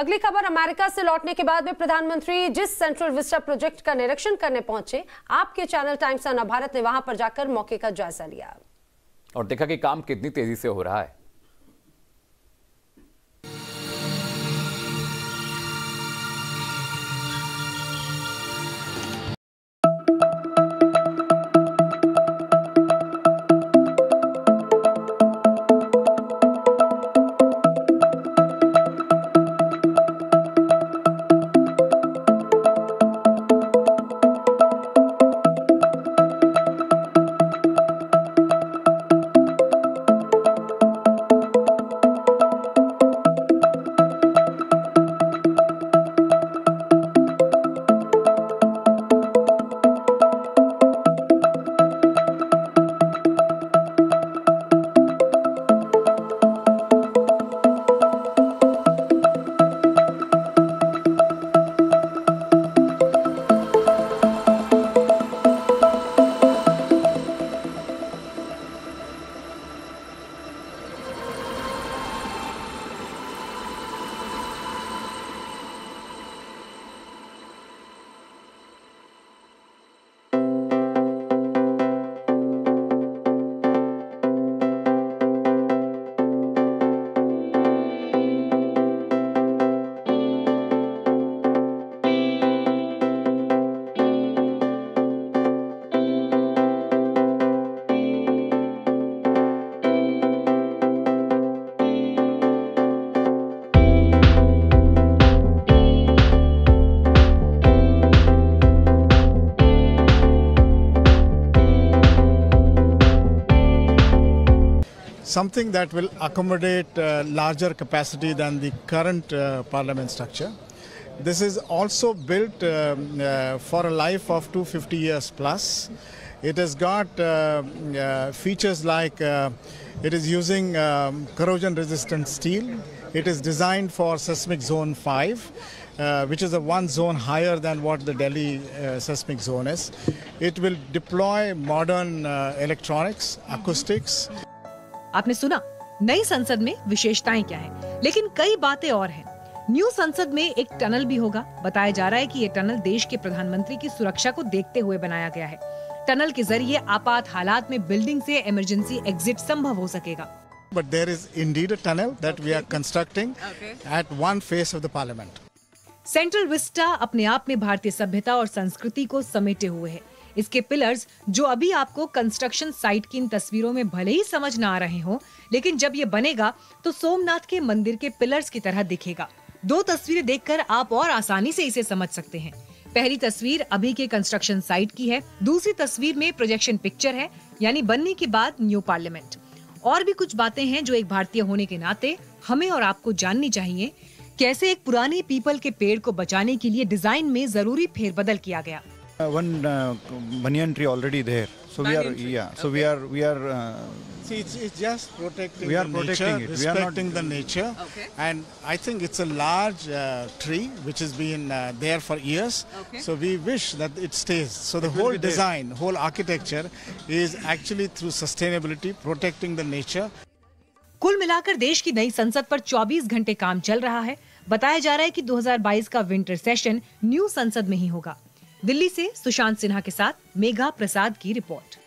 अगली खबर अमेरिका से लौटने के बाद में प्रधानमंत्री जिस सेंट्रल विस्टा प्रोजेक्ट का निरीक्षण करने पहुँचे, आपके चैनल टाइम्स ऑन भारत ने वहाँ पर जाकर मौके का जायजा लिया। और देखा कि काम कितनी तेज़ी से हो रहा है। Something that will accommodate uh, larger capacity than the current uh, parliament structure. This is also built um, uh, for a life of 250 years plus. It has got uh, uh, features like uh, it is using um, corrosion resistant steel. It is designed for seismic zone 5. Uh, which is a one zone higher than what the Delhi uh, seismic zone is. It will deploy modern uh, electronics, acoustics, आपने सुना नई संसद में विशेषताएँ क्या है? लेकिन कई बातें और हैं। न्यू संसद में एक टनल भी होगा। बताया जा रहा है कि ये टनल देश के प्रधानमंत्री की सुरक्षा को देखते हुए बनाया गया है। टनल के ज़रिए आपात हालात में बिल्डिंग से इमरजेंसी एग्जिट संभव हो सकेगा। But there is indeed a tunnel that we are constructing at one face of the parliament. Central vista अपने आप में भारतीय सभ्यता और संस्कृति को समेटे हुए है। इसके पिलर्स जो अभी आपको कंस्ट्रक्शन साइट की इन तस्वीरों में भले ही समझ न आ रहे हो, लेकिन जब ये बनेगा तो सोमनाथ के मंदिर के पिलर्स की तरह दिखेगा। दो तस्वीरें देखकर आप और आसानी से इसे समझ सकते हैं। पहली तस्वीर अभी के कंस्ट्रक्शन साइट की है, दूसरी तस्वीर में प्रोजेक्शन पिक्चर है, यानी बनने के बाद न्यू पार्लियामेंट और भी कुछ बातें हैं जो एक भारतीय होने के नाते हमें और आपको जाननी चाहिए, कैसे एक पुराने पीपल के पेड़ को बचाने के लिए डिज़ाइन में ज़रूरी फेरबदल किया गया। Uh, one uh, banyan tree already there. So banyan we are tree. yeah. So okay. we are we are. Uh, See, it's, it's just protecting We are the protecting nature, it. We are not- the nature. Okay. And I think it's a large uh, tree which has been uh, there for years. Okay. So we wish that it stays. So the will whole be there. whole architecture is actually through sustainability, protecting the nature. कुल मिलाकर देश की नई संसद पर 24 घंटे काम चल रहा है बताया जा रहा है कि 2022 का विंटर सेशन न्यू संसद में ही होगा दिल्ली से सुशांत सिन्हा के साथ मेघा प्रसाद की रिपोर्ट।